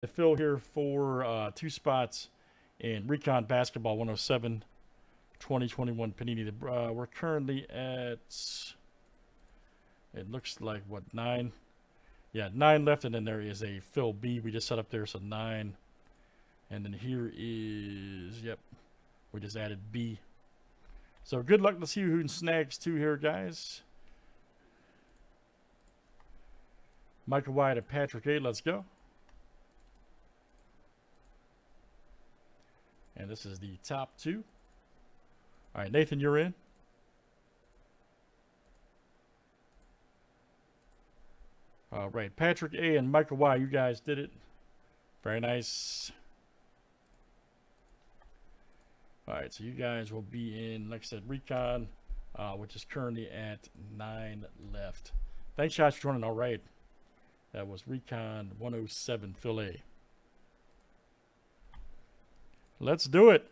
the fill here for uh, two spots in Recon Basketball 107 2021 Panini. Uh, we're currently at, it looks like, what, nine? Yeah, nine left, and then there is a fill B we just set up there, so nine. And then here is, yep, we just added B. So good luck. Let's see who snags two here, guys. Michael White and Patrick A. Let's go. And this is the top two. All right, Nathan, you're in. All right, Patrick A. and Michael Y. You guys did it. Very nice. All right, so you guys will be in, like I said, Recon, uh, which is currently at nine left. Thanks, guys, for joining. All right. That was Recon 107 Fill A. Let's do it.